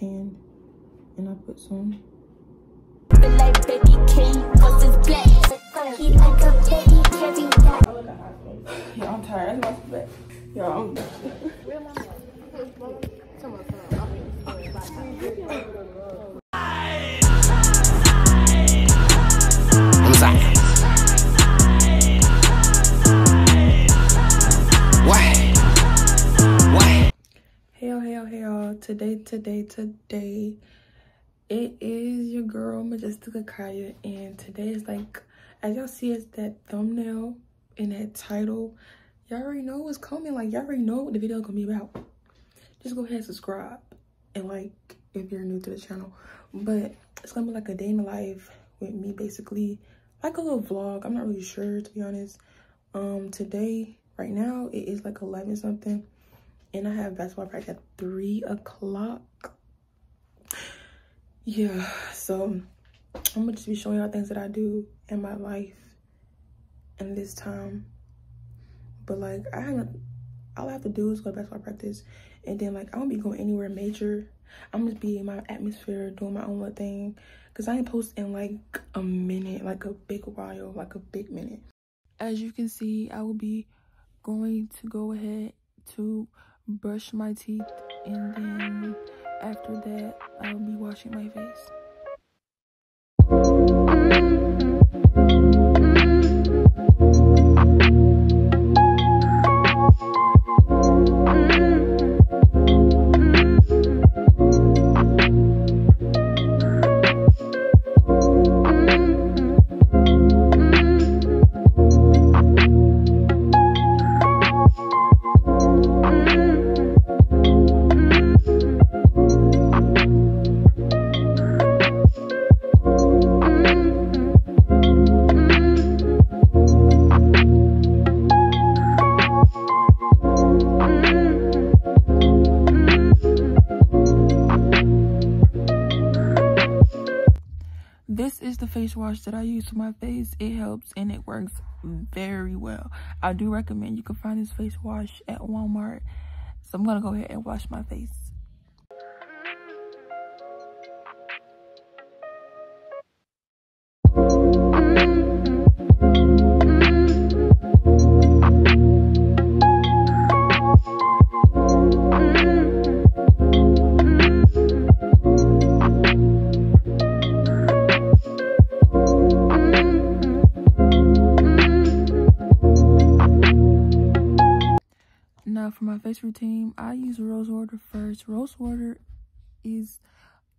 hand and I put some. like baby king versus black. He like a baby carry that. Yeah, I'm tired. That's my back. Today, today, today, it is your girl Majestic Akiyah, and today is like, as y'all see, it's that thumbnail and that title. Y'all already know what's coming. Like, y'all already know what the video is gonna be about. Just go ahead and subscribe and like if you're new to the channel. But it's gonna be like a day in the life with me, basically, like a little vlog. I'm not really sure to be honest. Um, today, right now, it is like 11 something and I have basketball practice at three o'clock. Yeah, so I'm gonna just be showing y'all things that I do in my life in this time. But like I haven't all I have to do is go to basketball practice and then like I won't be going anywhere major. I'm just be in my atmosphere doing my own little thing. Cause I ain't post in like a minute, like a big while, like a big minute. As you can see, I will be going to go ahead to brush my teeth and then after that I'll be washing my face. Wash that I use for my face. It helps and it works very well. I do recommend you can find this face wash at Walmart. So I'm gonna go ahead and wash my face. Routine, I use rose water first. Rose water is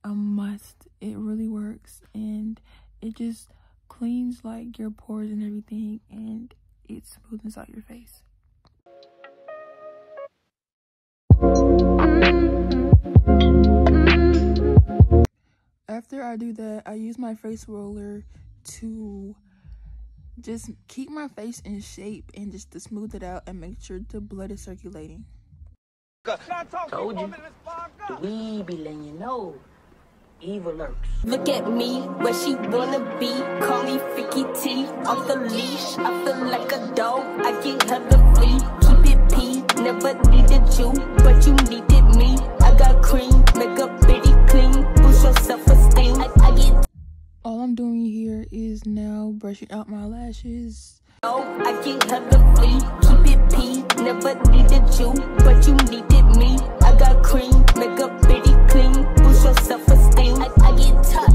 a must. It really works and it just cleans like your pores and everything and it smoothens out your face. After I do that, I use my face roller to just keep my face in shape and just to smooth it out and make sure the blood is circulating. Told you. The weed be letting you know. Evil lurks. Look at me, where she wanna be. Call me Freaky T. Off the leash, I feel like a dog. I get her the flea. Keep it P. Never needed you, but you needed me. I got cream, make a pretty clean. Boost your self-esteem. I, I get All I'm doing here is now brushing out my lashes. Oh, I get her the flea. Keep it P. Never needed you, but you needed me. I got cream, make a pretty clean. Boost your self-esteem. I, I get tucked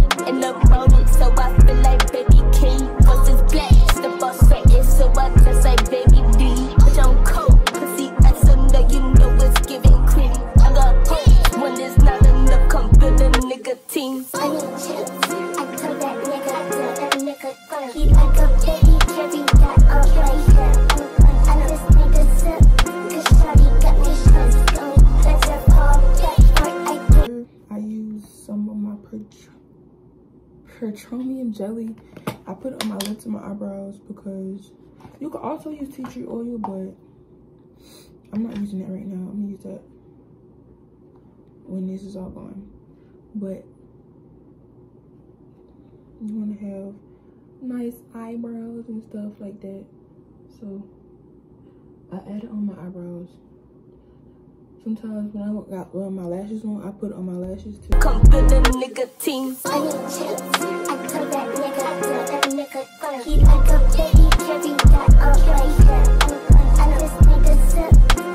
petroleum jelly. I put it on my lips and my eyebrows because you can also use tea tree oil, but I'm not using it right now. I'm gonna use that when this is all gone. But you want to have nice eyebrows and stuff like that. So I added on my eyebrows Sometimes when I got run my lashes on, I put on my lashes too. Come build a nigga team. I need chips. I told that nigga, I told that nigga, gonna like a baby, carry that up. I know nigga sip,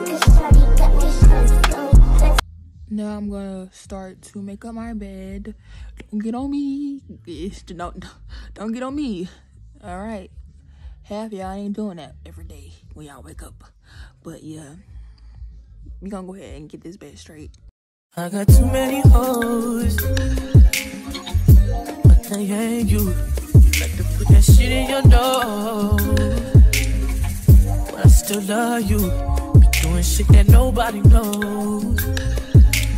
cause shawty got me shoes. Now I'm gonna start to make up my bed. Don't get on me. It's- Don't, don't get on me. All right. Half y'all ain't doing that every day when y'all wake up. But yeah, we gonna go ahead and get this bed straight. I got too many hoes, but they ain't you. You like to put that shit in your nose, but I still love you. Be doing shit that nobody knows.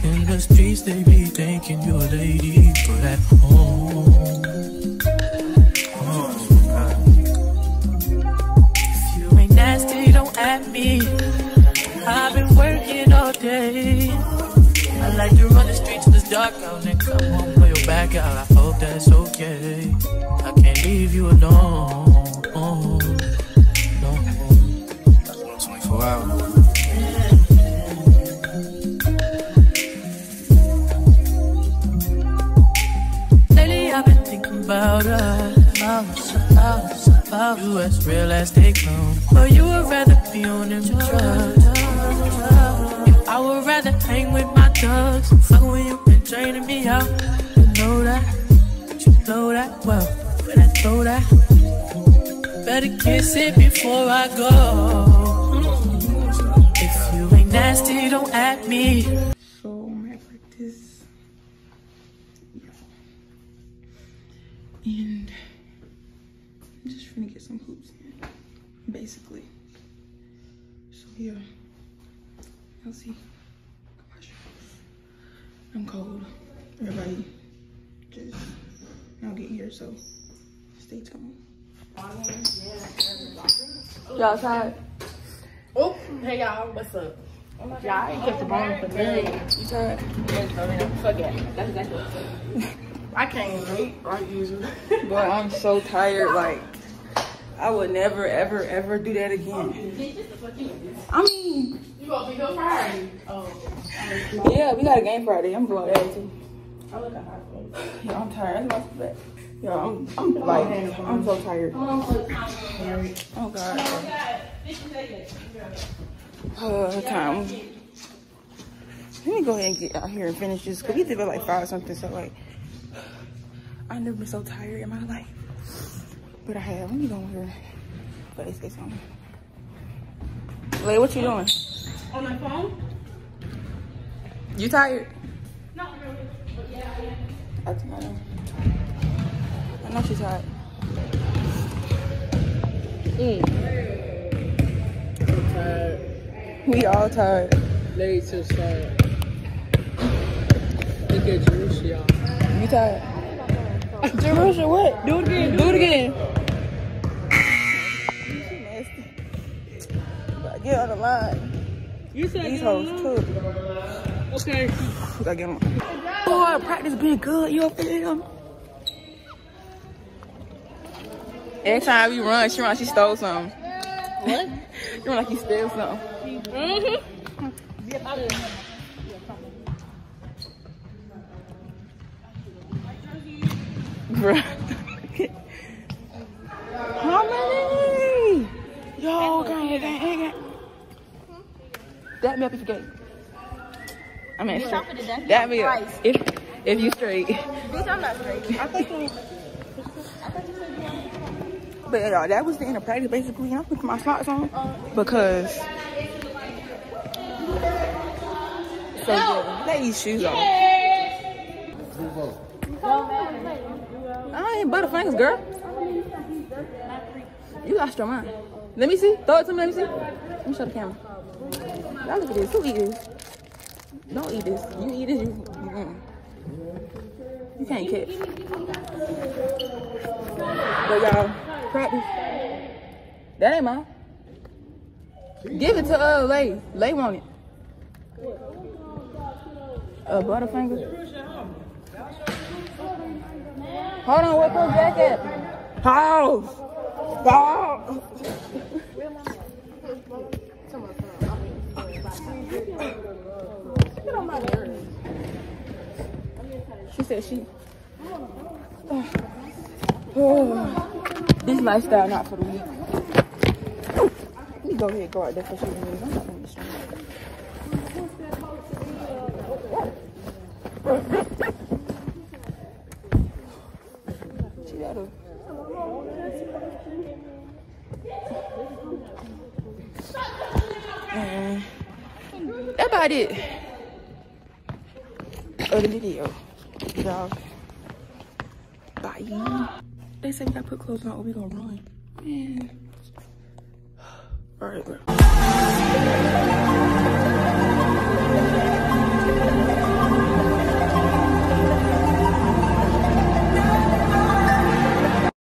In the streets, they be thinking you're a lady, but at home. Me. Day. I like to run the streets till it's dark out and come home for your back out. I hope that's okay. I can't leave you alone. No. 24 hours. Lately I've been thinking about us. Us, us, about you as real as they come. But you would rather be on them drugs. Thugs. Fuck when you been draining me out. You know that. You know that well. Better throw that. Better kiss it before I go. If you ain't nasty, don't at me. So. And I'm just trying to get some hoops in, basically. So yeah, I'll see. My shoes. I'm cold. Everybody just now get here, so stay tuned. Y'all tired? Oh, hey y'all, what's up? Oh y'all I ain't kept the bone for days. You tired? Fuck it. That's exactly what I can't wait like usually. Boy, I'm so tired. Like, I would never, ever, ever do that again. I mean, You gonna be here Friday? Oh, Yeah, we got a game Friday. I'm going there too. I look at my face. Yeah, I'm tired. That's my bad. Yeah, I'm, I'm like, I'm so tired. Oh God. Uh, time. Let me go ahead and get out here and finish this. Cause we did it like five something. So like, I never been so tired in my life. But I have. Let me go over here. Put this face on. Lay, what you doing? On my phone? You tired? Not really. But yeah, I think I know. I know she's tired. Mm. We all tired. Late to start. Uh, look at Jerusalem. You tired? Jerusha, what? Do it again. Do it again. She nasty. But Get on the line. You said These you hoes don't too. Okay. We gotta get them. Boy, practice been good. You feel me? Every time we run, she run, she stole something. What? You run like you stole something. Mm-hmm. Bruh. How many? Yo, gang, gang, gang, gang. That me up if you gay. I mean, straight. That me up if if you straight. Bitch, I'm not straight. I think you. But y'all, that was the end of practice basically. I'm putting my socks on because. So yeah, let these shoes on. I ain't butterfingers, girl. You lost your mind. Let me see. Throw it to me. Let me see. Let me show the camera. Y'all look at this. Who eat this? Don't eat this. You eat it, You, mm. you can't catch. But y'all, practice. That ain't mine. Give it to uh Lay. Lay want it. Uh, Butterfinger. Hold on, what's your jacket? Pause. Pause. get on my nerves. She said she. Oh. This lifestyle not for weak. Let me go ahead and out there for shooting movies. I'm not be strong. She got. Mm. That about it other video. Y'all. Bye. They say we gotta put clothes on or we gonna run. Man. All right, bro.